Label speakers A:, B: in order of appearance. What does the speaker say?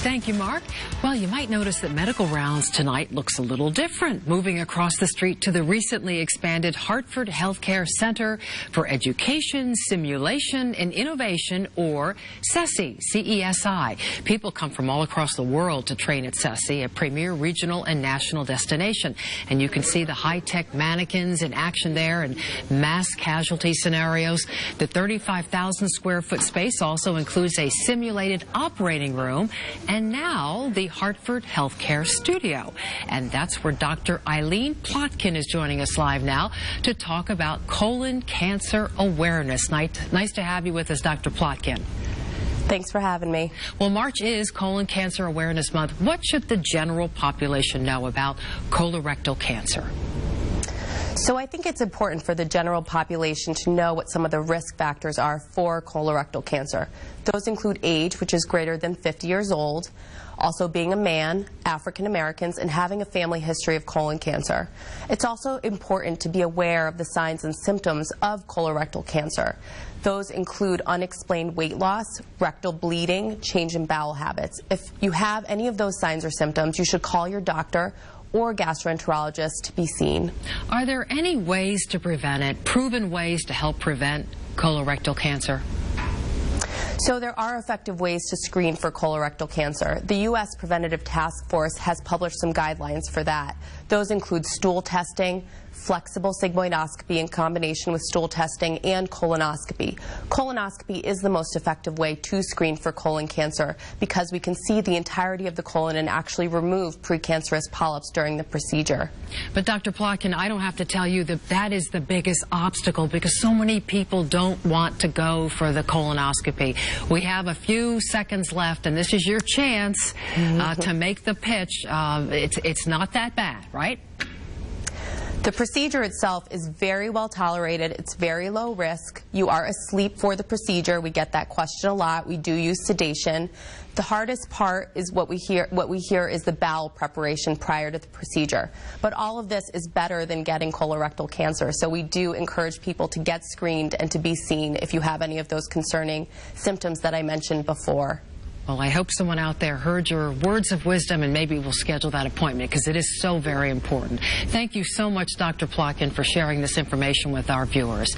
A: Thank you, Mark. Well, you might notice that medical rounds tonight looks a little different. Moving across the street to the recently expanded Hartford Healthcare Center for Education, Simulation, and Innovation, or CESI, C-E-S-I. People come from all across the world to train at CESI, a premier regional and national destination. And you can see the high-tech mannequins in action there and mass casualty scenarios. The 35,000 square foot space also includes a simulated operating room and now the Hartford Healthcare Studio. And that's where Dr. Eileen Plotkin is joining us live now to talk about colon cancer awareness. Nice, nice to have you with us, Dr. Plotkin.
B: Thanks for having me.
A: Well, March is Colon Cancer Awareness Month. What should the general population know about colorectal cancer?
B: So I think it's important for the general population to know what some of the risk factors are for colorectal cancer. Those include age, which is greater than 50 years old, also being a man, African Americans, and having a family history of colon cancer. It's also important to be aware of the signs and symptoms of colorectal cancer. Those include unexplained weight loss, rectal bleeding, change in bowel habits. If you have any of those signs or symptoms, you should call your doctor or gastroenterologist to be seen.
A: Are there any ways to prevent it, proven ways to help prevent colorectal cancer?
B: So there are effective ways to screen for colorectal cancer. The U.S. Preventative Task Force has published some guidelines for that. Those include stool testing, flexible sigmoidoscopy in combination with stool testing, and colonoscopy. Colonoscopy is the most effective way to screen for colon cancer because we can see the entirety of the colon and actually remove precancerous polyps during the procedure.
A: But Dr. Plotkin, I don't have to tell you that that is the biggest obstacle because so many people don't want to go for the colonoscopy. We have a few seconds left, and this is your chance uh, to make the pitch. Uh, it's, it's not that bad, right?
B: The procedure itself is very well tolerated. It's very low risk. You are asleep for the procedure. We get that question a lot. We do use sedation. The hardest part is what we hear what we hear is the bowel preparation prior to the procedure. But all of this is better than getting colorectal cancer. So we do encourage people to get screened and to be seen if you have any of those concerning symptoms that I mentioned before.
A: Well, I hope someone out there heard your words of wisdom and maybe we'll schedule that appointment because it is so very important. Thank you so much, Dr. Plotkin, for sharing this information with our viewers.